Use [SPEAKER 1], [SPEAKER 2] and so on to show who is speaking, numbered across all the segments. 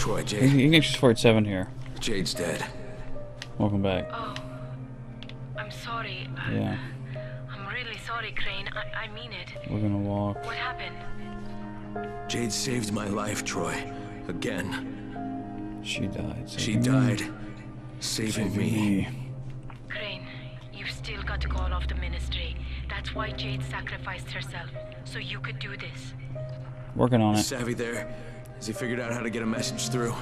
[SPEAKER 1] Troy, Jade.
[SPEAKER 2] You can just Ignition 47 here.
[SPEAKER 1] Jade's dead.
[SPEAKER 2] Welcome back.
[SPEAKER 3] Oh, I'm sorry. I-
[SPEAKER 2] Yeah,
[SPEAKER 3] I'm really sorry, Crane. I, I mean it.
[SPEAKER 2] we're gonna walk.
[SPEAKER 3] What happened?
[SPEAKER 1] Jade saved my life, Troy. Again.
[SPEAKER 2] She died.
[SPEAKER 1] She
[SPEAKER 2] saving me.
[SPEAKER 1] died. Saving me.
[SPEAKER 3] Crane, you've still got to call off the ministry. That's why Jade sacrificed herself, so you could do this.
[SPEAKER 2] Working on it.
[SPEAKER 1] Savvy there? Has he figured out how to get a message through?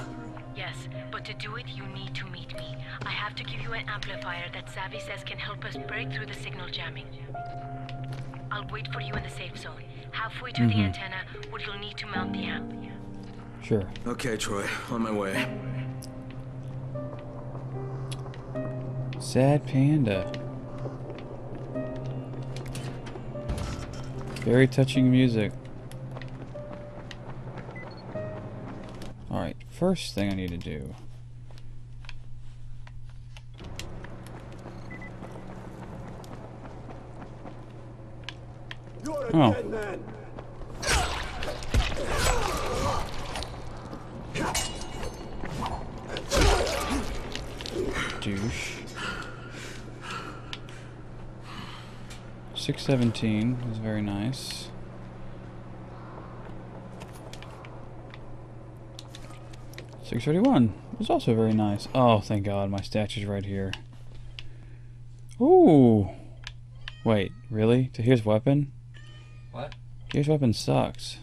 [SPEAKER 3] Yes, but to do it, you need to meet me. I have to give you an amplifier that Savvy says can help us break through the signal jamming. I'll wait for you in the safe zone, halfway to the mm-hmm. antenna, where you'll need to mount the amp.
[SPEAKER 2] Sure.
[SPEAKER 1] Okay, Troy. On my way.
[SPEAKER 2] Sad panda. Very touching music. Alright, first thing I need to do. Oh. Douche. 617 is very nice. Six thirty-one is also very nice. Oh, thank God, my statue's right here. Ooh, wait, really? To Tahir's weapon?
[SPEAKER 4] What?
[SPEAKER 2] Tahir's weapon sucks.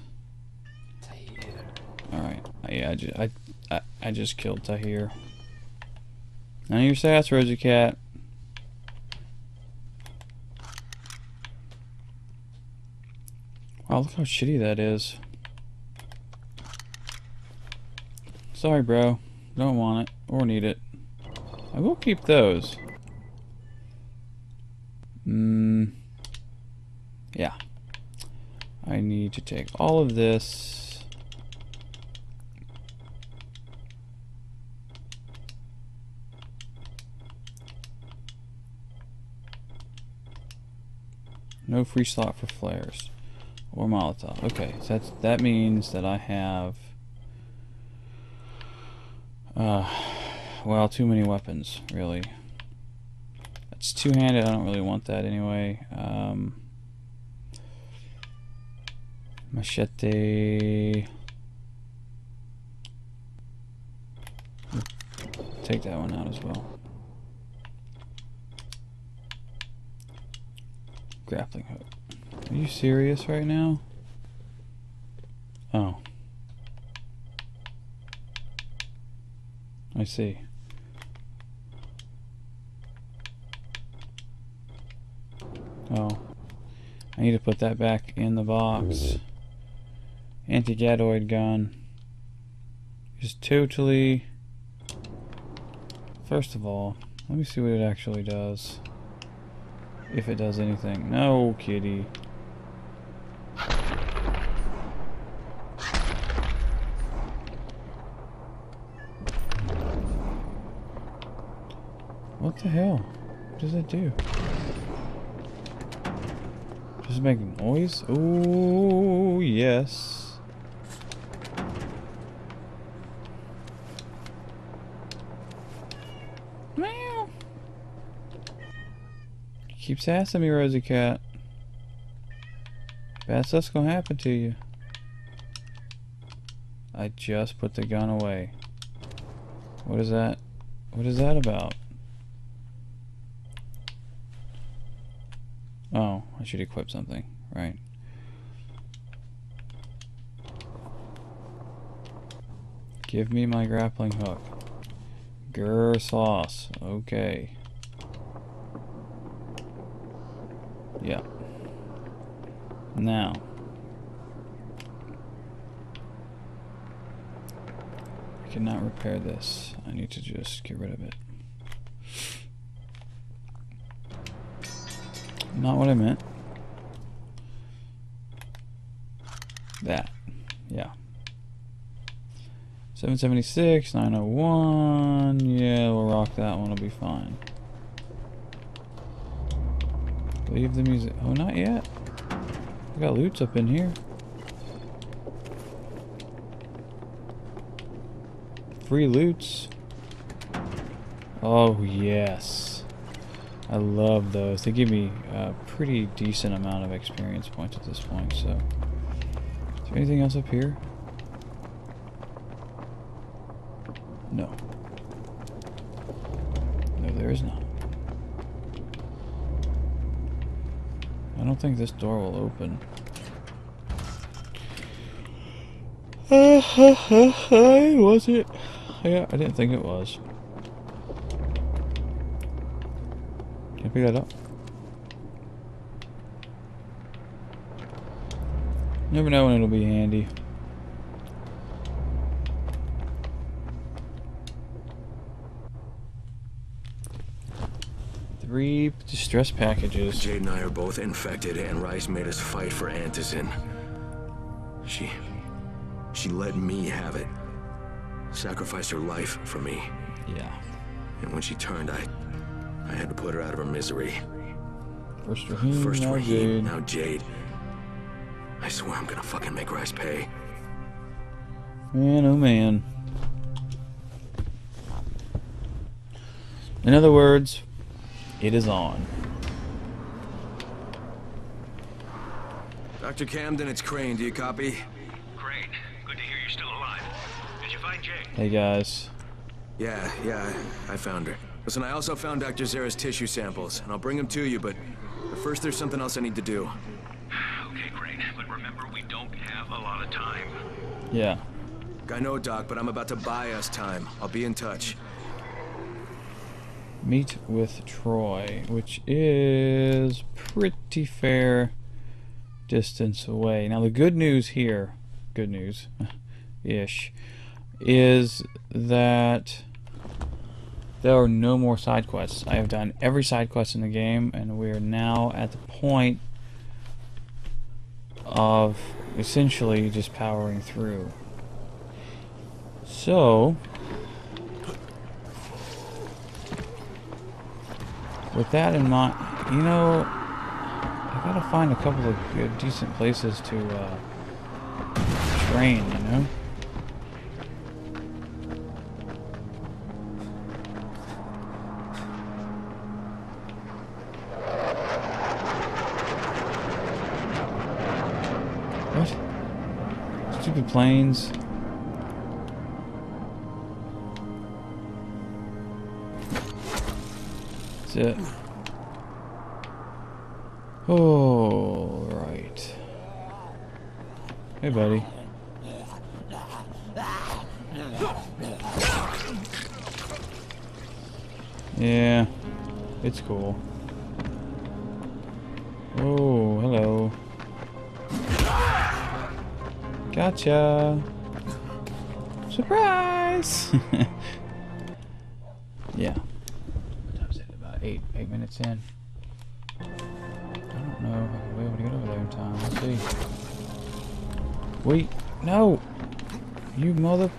[SPEAKER 4] Tahir.
[SPEAKER 2] All right, uh, yeah, I just, I, I, I just killed Tahir. None of your sass, Rosie Cat. Wow, look how shitty that is. Sorry, bro. Don't want it or need it. I will keep those. Mmm. Yeah. I need to take all of this. No free slot for flares or Molotov. Okay, so that's, that means that I have, uh, well, too many weapons, really. That's two-handed. I don't really want that anyway. Um, machete. Take that one out as well. Grappling hook. Are you serious right now? Oh. I see. Oh. I need to put that back in the box. Mm-hmm. Anti-gadoid gun. Is totally... First of all, let me see what it actually does. If it does anything. No, kitty. What the hell? What does it do? Does it make noise? Ooh, yes. Meow. Keeps asking me, Rosie Cat. Bad stuff's gonna happen to you. I just put the gun away. What is that? What is that about? Oh, I should equip something, right? Give me my grappling hook. Grr sauce. Okay. Yeah. Now. I cannot repair this. I need to just get rid of it. Not what I meant. That. Yeah. 776, 901. Yeah, we'll rock that one. It'll be fine. Leave the music. Oh, not yet. I got loots up in here. free loots. Oh, yes. I love those. They give me a pretty decent amount of experience points at this point, so. Is there anything else up here? No. No, there is not. I don't think this door will open. was it? Yeah, I didn't think it was. Can I pick that up? Never know when it'll be handy. Three distress packages.
[SPEAKER 1] Jade and I are both infected, and Rais made us fight for Antizin. She... She let me have it. Sacrificed her life for me.
[SPEAKER 2] Yeah.
[SPEAKER 1] And when she turned, I... I had to put her out of her misery.
[SPEAKER 2] First Rahim,
[SPEAKER 1] First
[SPEAKER 2] now
[SPEAKER 1] Rahim,
[SPEAKER 2] Jade.
[SPEAKER 1] now Jade. I swear I'm gonna fucking make Rais pay.
[SPEAKER 2] Man, oh man. In other words, it is on.
[SPEAKER 1] Dr. Camden, it's Crane. Do you copy?
[SPEAKER 5] Great. Good to hear you're still alive. Did you find Jay?
[SPEAKER 2] Hey guys.
[SPEAKER 1] Yeah, yeah, I, I found her. Listen, I also found Dr. Zere's tissue samples, and I'll bring them to you, but, but first there's something else I need to do.
[SPEAKER 5] Okay, great. But remember, we don't have a lot of time.
[SPEAKER 2] Yeah.
[SPEAKER 1] I know, Doc, but I'm about to buy us time. I'll be in touch.
[SPEAKER 2] Meet with Troy, which is pretty fair distance away. Now the good news here, good news, ish, is that there are no more side quests. I have done every side quest in the game, and we are now at the point of essentially just powering through. So, with that in mind, you know, I gotta find a couple of good, decent places to uh, train, you know? Stupid planes. That's it. Oh, right. Hey, buddy. Yeah, it's cool. Oh, Gotcha. Surprise! yeah. What time is it? About eight, eight minutes in. I don't know if I'll be able to get over there in time. Let's see. Wait, no! You mother...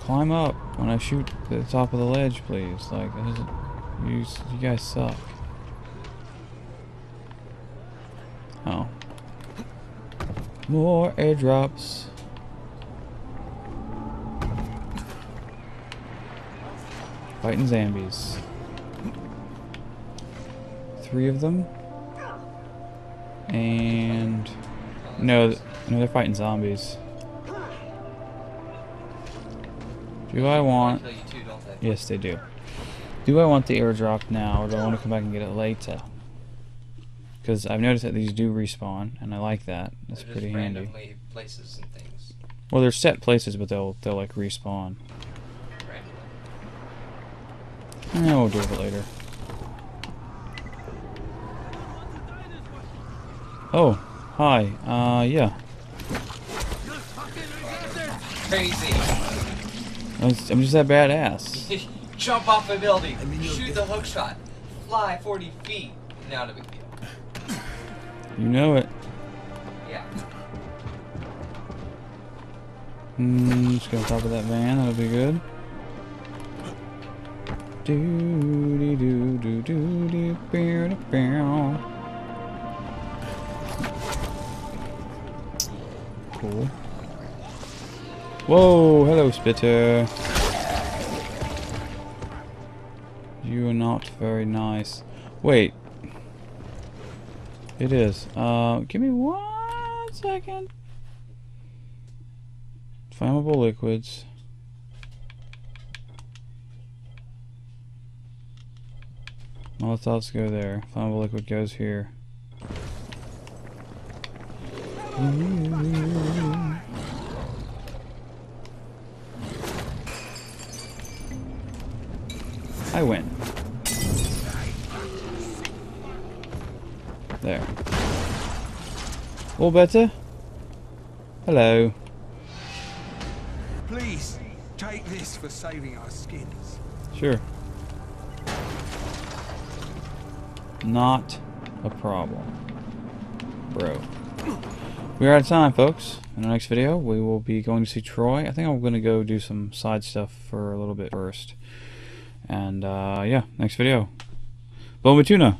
[SPEAKER 2] Climb up when I shoot the top of the ledge, please. Like, that isn't... You, you guys suck. Oh. More airdrops. Fighting zombies. Three of them. And no, no, they're fighting zombies. Do I want?
[SPEAKER 4] Kill you too, don't they?
[SPEAKER 2] Yes, they do. Do I want the airdrop now, or do I want to come back and get it later? Because I've noticed that these do respawn, and I like that. That's
[SPEAKER 4] They're
[SPEAKER 2] pretty
[SPEAKER 4] just
[SPEAKER 2] handy.
[SPEAKER 4] places and things.
[SPEAKER 2] Well, they're set places, but they'll they'll like respawn.
[SPEAKER 4] Randomly.
[SPEAKER 2] Eh, we'll do it later. Oh, hi. Uh, yeah.
[SPEAKER 4] Crazy.
[SPEAKER 2] I'm just that badass.
[SPEAKER 4] Jump off a building. Shoot the hook shot. Fly 40 feet. Not a big deal.
[SPEAKER 2] You know it.
[SPEAKER 4] Yeah.
[SPEAKER 2] Hmm, let's go on top of that van. That'll be good. Do dee do do do do bow, da, bow. Cool. Whoa, hello, Spitter. You are not very nice. Wait. It is. Uh, give me one second. Flammable liquids. Molotovs go there. Flammable liquid goes here. I win. There. All better? Hello.
[SPEAKER 6] Please, take this for saving our skins.
[SPEAKER 2] Sure. Not a problem. Bro. We're out of time, folks. In the next video, we will be going to see Troy. I think I'm going to go do some side stuff for a little bit first. And, uh, yeah, next video. Boma Tuna.